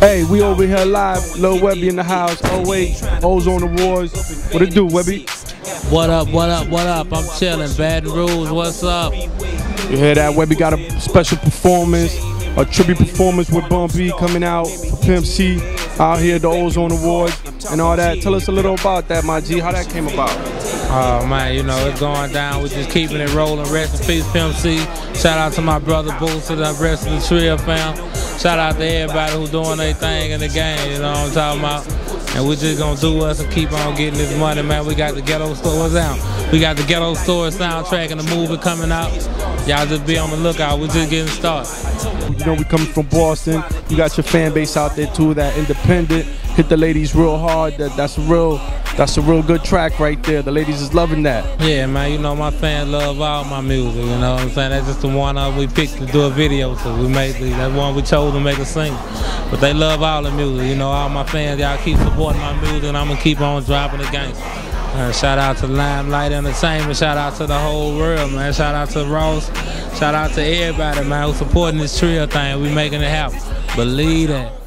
Hey, we over here live. Lil Webbie in the house. Oh wait, Ozone Awards. What it do, Webbie? What up, what up, what up? I'm chilling. Bad Rules, what's up? You hear that? Webby got a special performance, a tribute performance with Bun B coming out for Pimp C out here at the Ozone Awards and all that. Tell us a little about that, my G. How that came about? Oh man, you know it's going down. We're just keeping it rolling. Rest in peace, Pimp C. Shout out to my brother Boots to the rest of the Trill Fam. Shout out to everybody who doing their thing in the game. You know what I'm talking about? And we just gonna do us and keep on getting this money, man. We got the Ghetto Stories out. We got the ghetto store soundtrack and the movie coming out. Y'all just be on the lookout. We're just getting started. You know we coming from Boston. You got your fan base out there too. That independent hit the ladies real hard. That that's a real that's a real good track right there. The ladies is loving that. Yeah, man. You know my fans love all my music. You know what I'm saying? That's just the one uh, we picked to do a video to. We made the, that one we chose to make a single. But they love all the music. You know, all my fans, y'all keep supporting my music, and I'm gonna keep on dropping the gangster. Uh, shout out to LyME LyTE Entertainment. Shout out to the whole world, man. Shout out to Ross. Shout out to everybody, man, who's supporting this trio thing. We making it happen. Believe that.